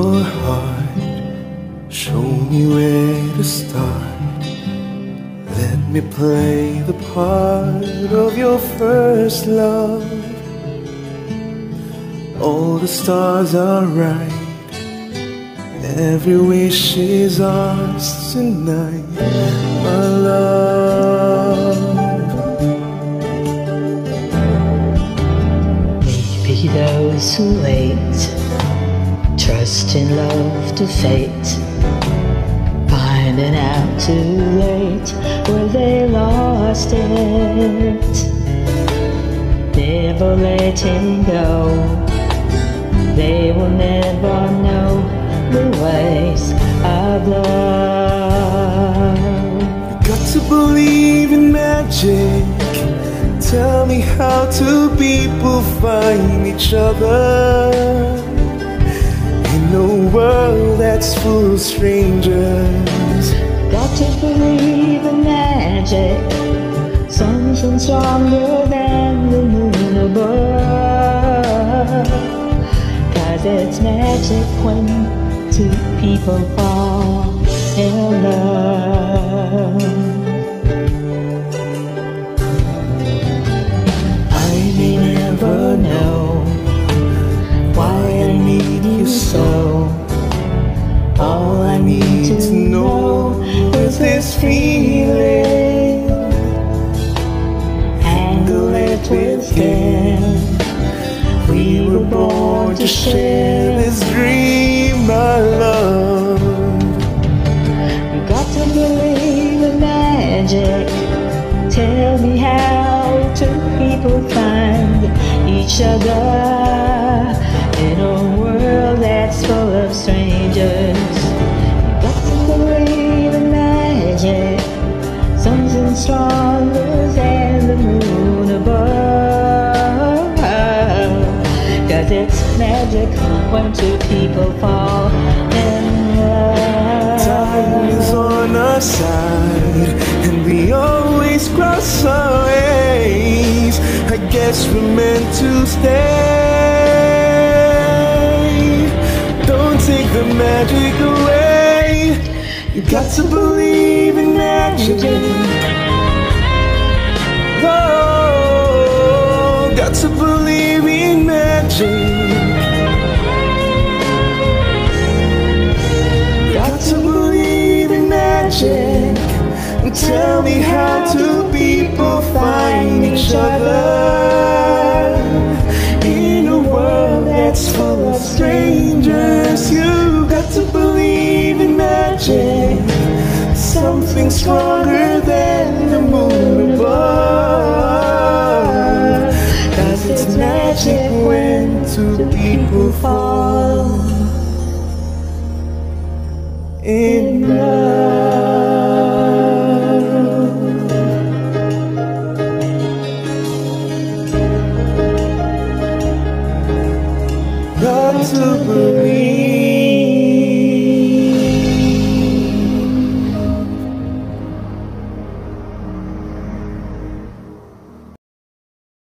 your heart. Show me where to start. Let me play the part of your first love. All the stars are right. Every wish is ours tonight, my love. Maybe those who wait trust in love to fate, finding out too late where they lost it. Never letting go, they will never know the ways of love. You got to believe in magic. Tell me how two people find each other world that's full of strangers. Got to believe in magic, something stronger than the moon above. Cause it's magic when two people fall in love. This feeling. Handle it with care. We were born to share this dream, my love. You got to believe in magic. Tell me how two people find each other Cause it's magic when two people fall in love. Time is on our side, and we always cross our ways. I guess we're meant to stay. Don't take the magic away. You got to believe in magic. Oh, got to believe Tell me how two people find each other in a world that's full of strangers. You've got to believe in magic. Something stronger than the moon above. Cause it's magic when two people fall in love. To believe.